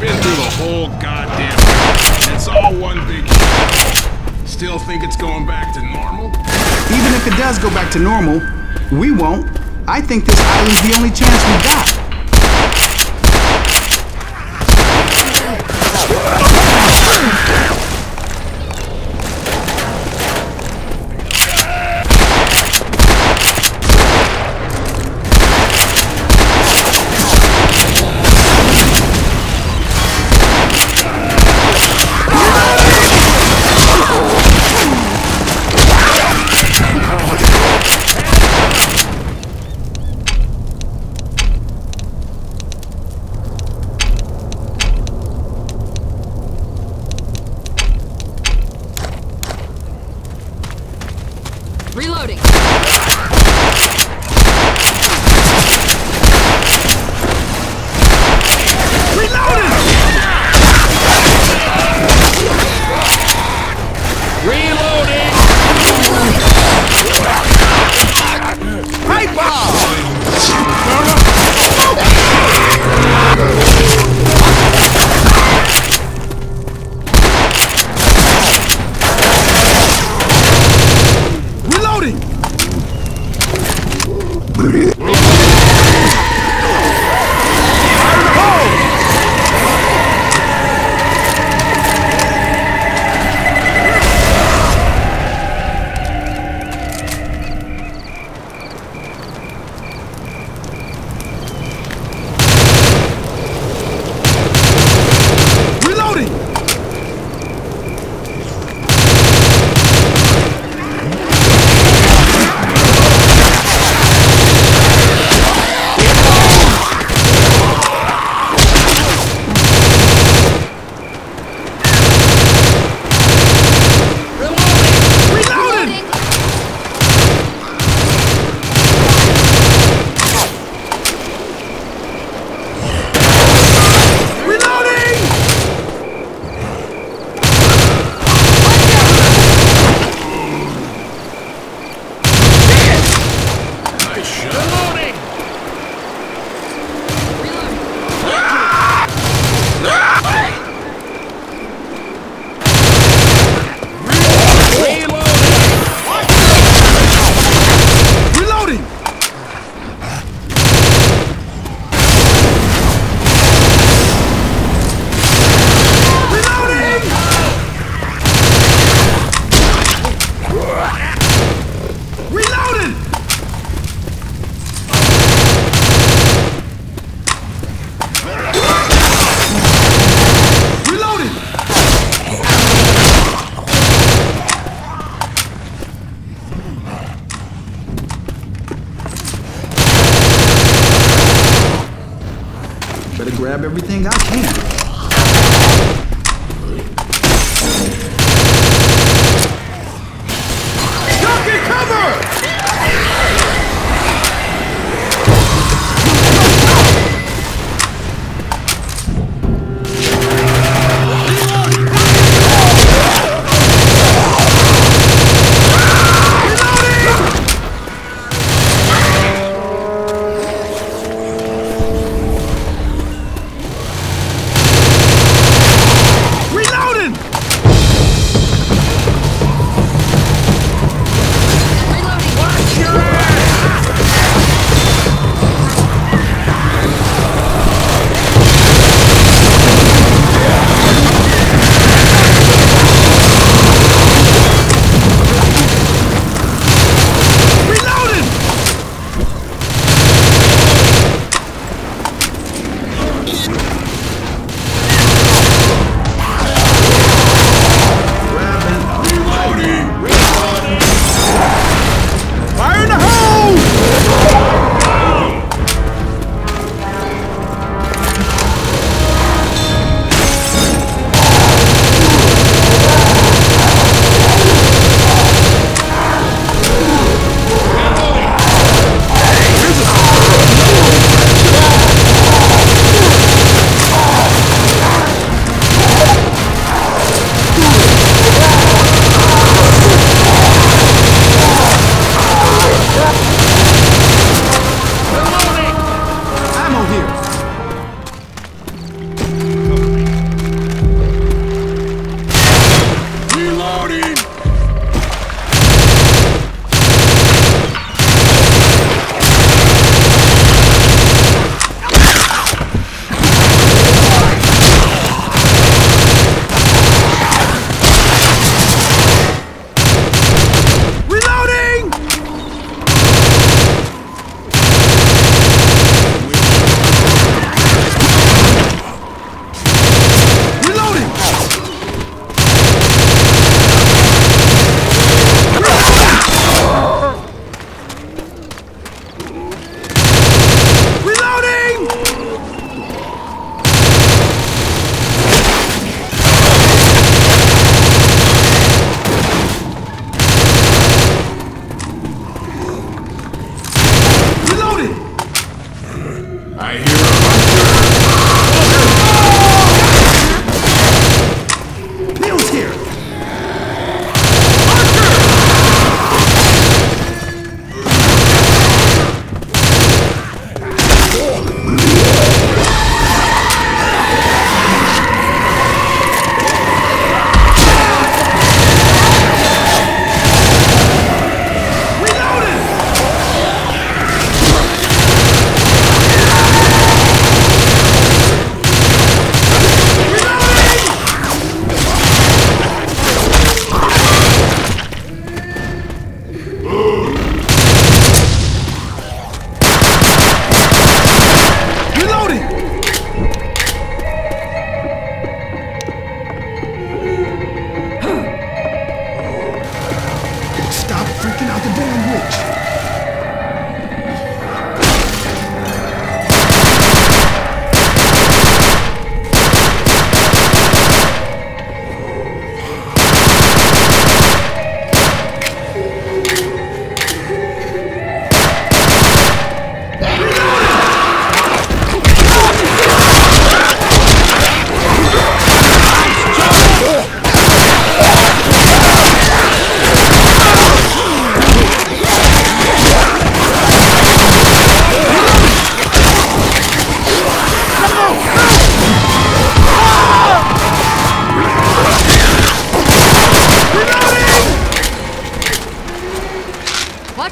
been through the whole goddamn thing. It's all one big shit. Still think it's going back to normal? Even if it does go back to normal, we won't. I think this island's the only chance we've got.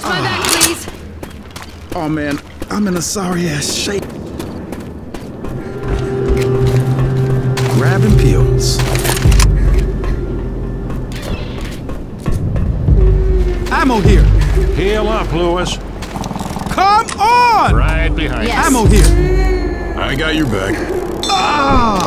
my back, please. Oh man, I'm in a sorry ass shape. Grabbing pills. Ammo here. Heal up, Louis. Come on! Right behind yes. Ammo here. I got your back. Ah!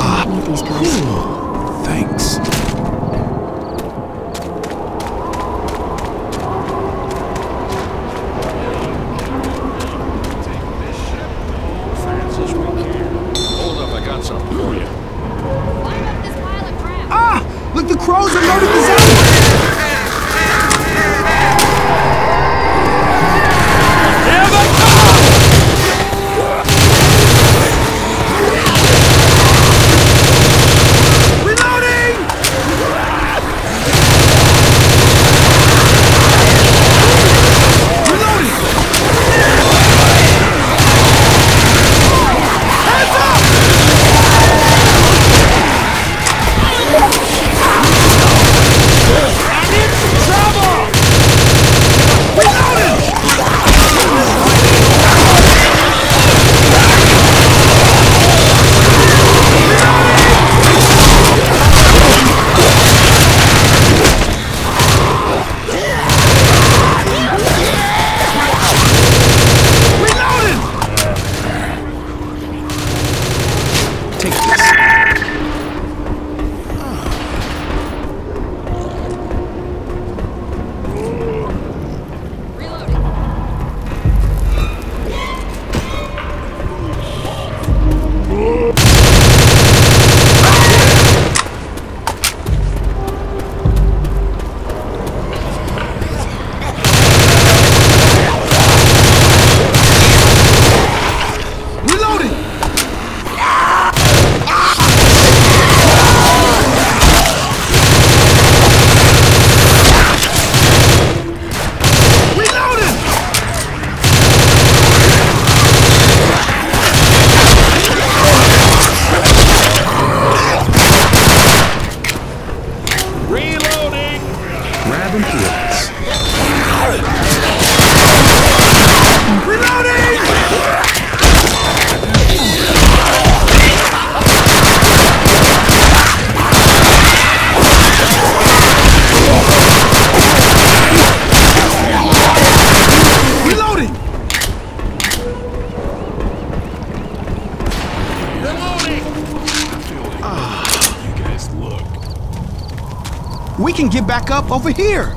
up over here.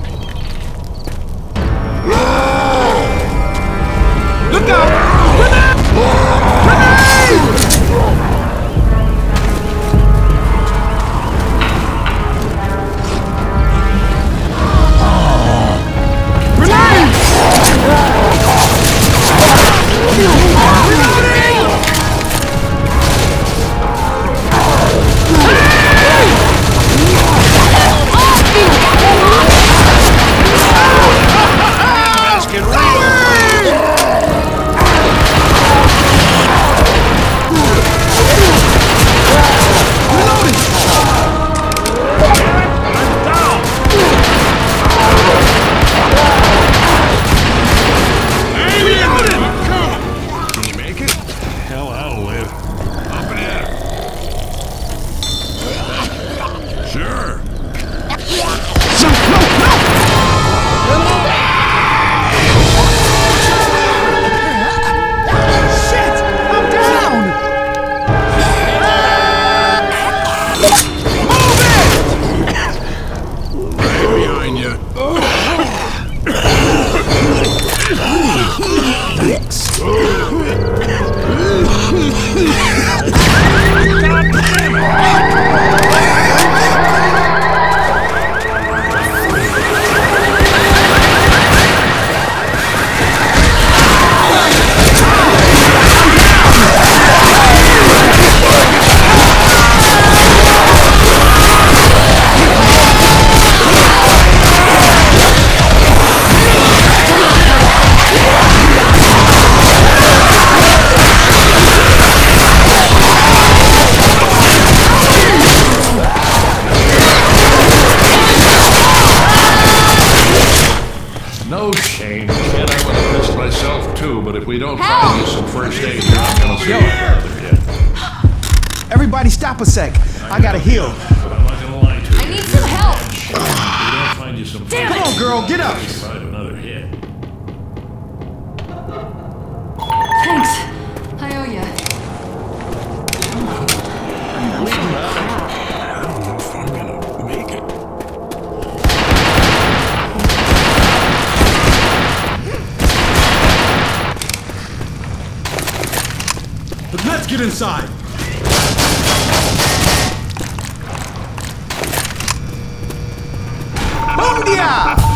Look out! Blitz. Everybody stop a sec. I gotta heal. I'm not gonna lie to you. I need some help. If we don't find you some Damn first Come on, girl, get up. aid, survive another hit. Thanks. I owe ya. I don't know if I'm gonna make it. But let's get inside. Dia!